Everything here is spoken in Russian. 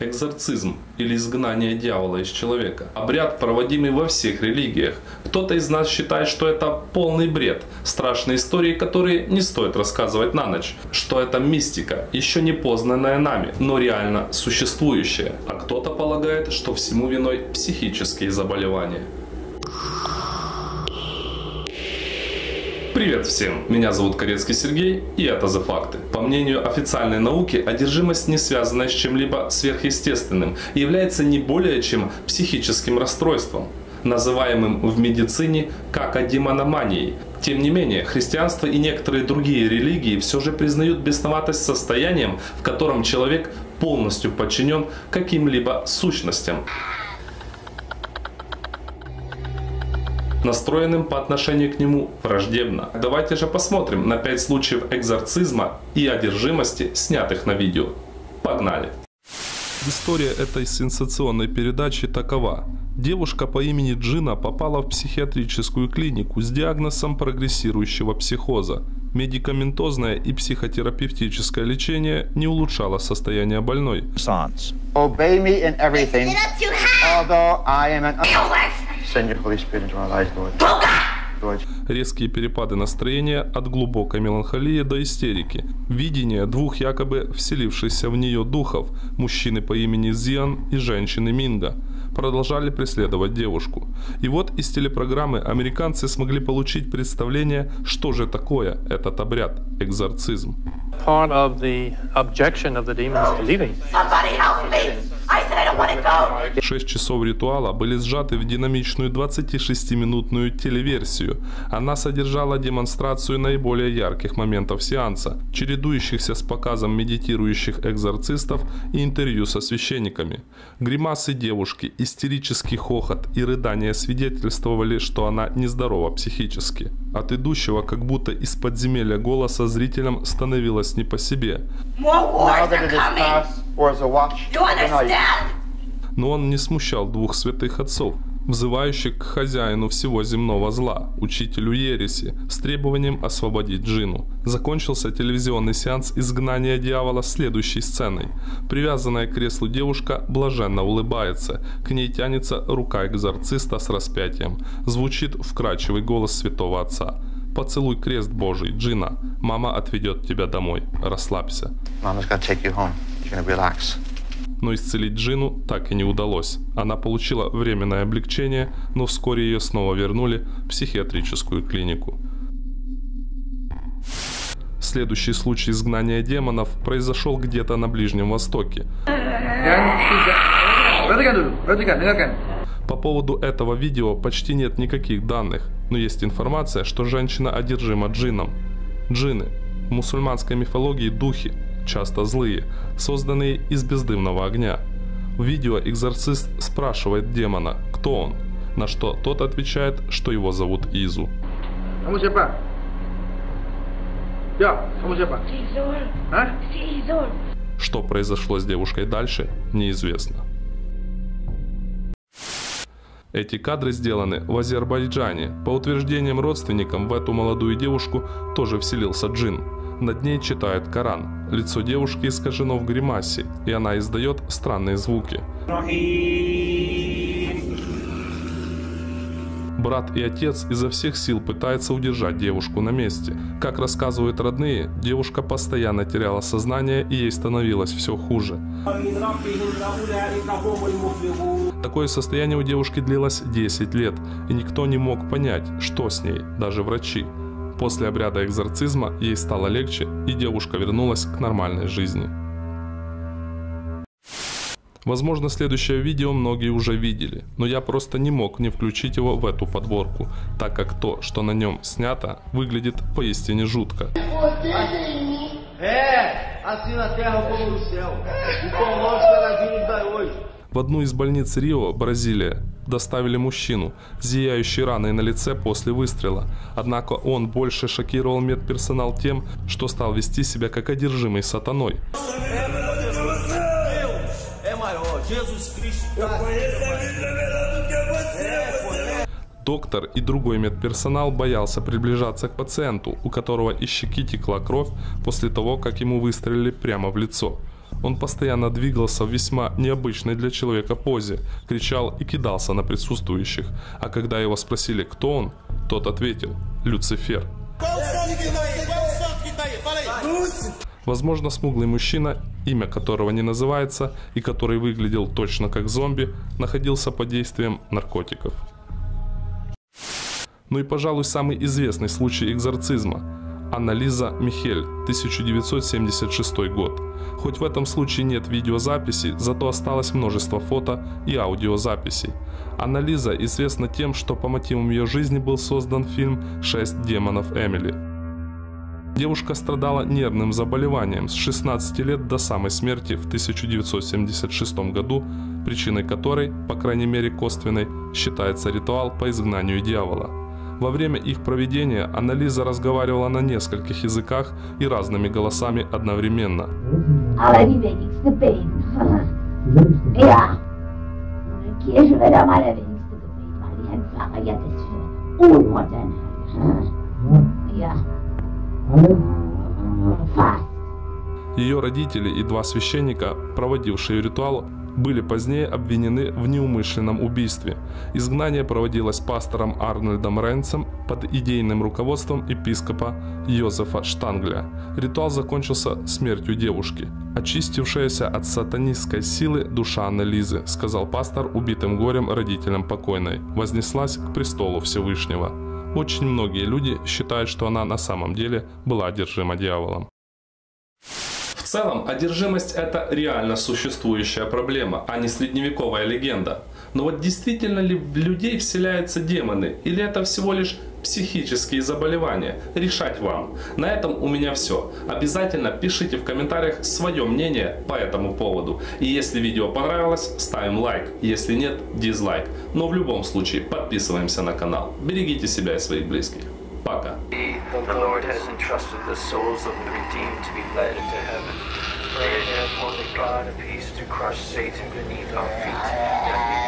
Экзорцизм или изгнание дьявола из человека. Обряд, проводимый во всех религиях. Кто-то из нас считает, что это полный бред, страшные истории, которые не стоит рассказывать на ночь. Что это мистика, еще не познанная нами, но реально существующая. А кто-то полагает, что всему виной психические заболевания. Привет всем! Меня зовут Корецкий Сергей, и это «За факты». По мнению официальной науки, одержимость, не связанная с чем-либо сверхъестественным, является не более чем психическим расстройством, называемым в медицине какодемономанией. Тем не менее, христианство и некоторые другие религии все же признают бесноватость состоянием, в котором человек полностью подчинен каким-либо сущностям. Настроенным по отношению к нему враждебно. Давайте же посмотрим на 5 случаев экзорцизма и одержимости, снятых на видео. Погнали! История этой сенсационной передачи такова. Девушка по имени Джина попала в психиатрическую клинику с диагнозом прогрессирующего психоза. Медикаментозное и психотерапевтическое лечение не улучшало состояние больной. Obey me in everything, although I am an... Резкие перепады настроения от глубокой меланхолии до истерики. Видение двух якобы вселившихся в нее духов, мужчины по имени Зиан и женщины Минга, продолжали преследовать девушку. И вот из телепрограммы американцы смогли получить представление, что же такое этот обряд – экзорцизм. part of the objection of the demons to leaving. Somebody help me. Шесть часов ритуала были сжаты в динамичную 26-минутную телеверсию. Она содержала демонстрацию наиболее ярких моментов сеанса, чередующихся с показом медитирующих экзорцистов и интервью со священниками. Гримасы девушки, истерический хохот и рыдания свидетельствовали, что она нездорова психически. От идущего как будто из подземелья голоса зрителям становилось не по себе. More Or as a watch of the night? Но он не смущал двух святых отцов, взывающих к хозяину всего земного зла, учителю Ереси, с требованием освободить Джину. Закончился телевизионный сеанс изгнания дьявола следующей сценой. Привязанная к креслу девушка блаженно улыбается, к ней тянется рука экзорциста с распятием. Звучит вкрадчивый голос святого отца. «Поцелуй крест Божий, Джина. Мама отведет тебя домой. Расслабься». Take you home. Но исцелить Джину так и не удалось. Она получила временное облегчение, но вскоре ее снова вернули в психиатрическую клинику. Следующий случай изгнания демонов произошел где-то на Ближнем Востоке. По поводу этого видео почти нет никаких данных, но есть информация, что женщина одержима джинном. Джинны в мусульманской мифологии духи, часто злые, созданные из бездымного огня. В видео экзорцист спрашивает демона, кто он, на что тот отвечает, что его зовут Изу. Caesar. Что произошло с девушкой дальше, неизвестно. Эти кадры сделаны в Азербайджане. По утверждениям родственникам, в эту молодую девушку тоже вселился джин. Над ней читает Коран. Лицо девушки искажено в гримасе, и она издает странные звуки. Брат и отец изо всех сил пытаются удержать девушку на месте. Как рассказывают родные, девушка постоянно теряла сознание и ей становилось все хуже. Такое состояние у девушки длилось 10 лет, и никто не мог понять, что с ней, даже врачи. После обряда экзорцизма ей стало легче, и девушка вернулась к нормальной жизни. Возможно, следующее видео многие уже видели, но я просто не мог не включить его в эту подборку, так как то, что на нем снято, выглядит поистине жутко. É, assim nosso В одну из больниц Рио, Бразилия, доставили мужчину, с зияющей раной на лице после выстрела. Однако он больше шокировал медперсонал тем, что стал вести себя как одержимый сатаной. Доктор и другой медперсонал боялся приближаться к пациенту, у которого из щеки текла кровь после того, как ему выстрелили прямо в лицо. Он постоянно двигался в весьма необычной для человека позе, кричал и кидался на присутствующих, а когда его спросили, кто он, тот ответил «Люцифер». Возможно, смуглый мужчина, имя которого не называется и который выглядел точно как зомби, находился под действием наркотиков. Ну и, пожалуй, самый известный случай экзорцизма – Аннализа Михель, 1976 год. Хоть в этом случае нет видеозаписи, зато осталось множество фото и аудиозаписей. Аннализа известна тем, что по мотивам ее жизни был создан фильм «Шесть демонов Эмили». Девушка страдала нервным заболеванием с 16 лет до самой смерти в 1976 году, причиной которой, по крайней мере косвенной, считается ритуал по изгнанию дьявола. Во время их проведения Анализа разговаривала на нескольких языках и разными голосами одновременно. Ее родители и два священника, проводившие ритуал, были позднее обвинены в неумышленном убийстве. Изгнание проводилось пастором Арнольдом Рейнсом под идейным руководством епископа Йозефа Штангля. Ритуал закончился смертью девушки. «Очистившаяся от сатанистской силы душа Аннелизы», сказал пастор убитым горем родителям покойной, вознеслась к престолу Всевышнего. Очень многие люди считают, что она на самом деле была одержима дьяволом. Целом, одержимость – это реально существующая проблема, а не средневековая легенда. Но вот действительно ли в людей вселяются демоны, или это всего лишь психические заболевания? Решать вам. На этом у меня все. Обязательно пишите в комментариях свое мнение по этому поводу. И если видео понравилось, ставим лайк. Если нет, дизлайк. Но в любом случае подписываемся на канал. Берегите себя и своих близких. Baka. The Lord has entrusted the souls of the redeemed to be led into heaven. Pray therefore the God of peace, to crush Satan beneath our feet,